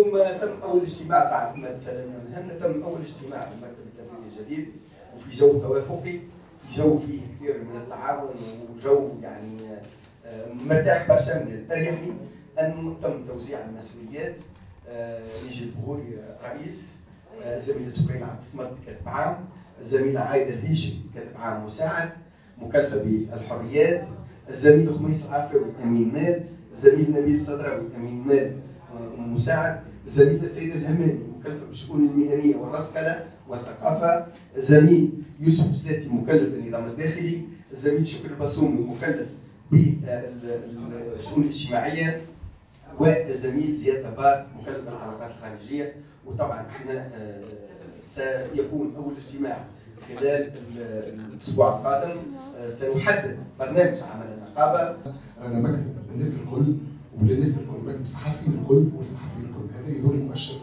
اليوم تم أول اجتماع بعد ما تسلمنا من تم أول اجتماع في المكتب التنفيذي الجديد وفي جو توافقي في جو فيه كثير من التعاون وجو يعني آه، مرتاح برشا من التريحي انه تم توزيع المسؤوليات. نيجي البهوري رئيس الزميله سكينة عبد الصمد كاتب عام الزميله عايدة الهيجي كاتب عام مساعد مكلفة بالحريات الزميل خميس العفوي أمين مال الزميل نبيل صدراوي أمين مال مساعد الزميل السيد الهمامي مكلفه بالشؤون المهنية والرسكله والثقافة. الزميل يوسف سلاتي مكلف بالنظام الداخلي. الزميل شكر البصومي مكلف بالشؤون الاجتماعية. والزميل زياد دبار مكلف بالعلاقات الخارجية. وطبعا إحنا آه، سيكون أول اجتماع خلال الأسبوع القادم. آه، سنحدد برنامج عمل النقابة. رانا مكتب للناس الكل وللناس الكل الصحفيين الكل والصحفيين الكل. هذا يظهر مؤشر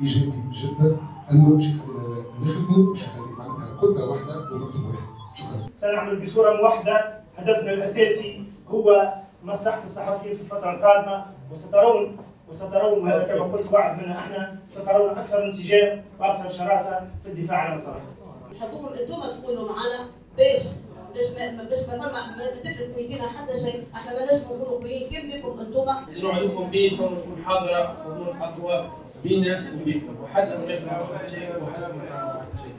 إيجابي جدا. انه باش يخلينا نخدموا باش يخلي معناتها قدره واحدة ومكتب واحد. شكرا. سنعمل بصورة موحدة هدفنا الأساسي هو مصلحة الصحفيين في الفترة القادمة وسترون وسترون وهذا كما قلت وعد منا إحنا سترون أكثر انسجام وأكثر شراسة في الدفاع عن مصالحنا. نحبوكم أنتم تكونوا معنا باش باش ما باش ما فما ما تفلت من ايدينا حتى شيء، إحنا ما نجموا نكونوا قويين كيف بكم أنتم. اللي نوعدكم به نكون حاضرة ونكون خطوه بينا وبينكم. وحد ما نجم نعمل شيء وحد ما نعمل شيء.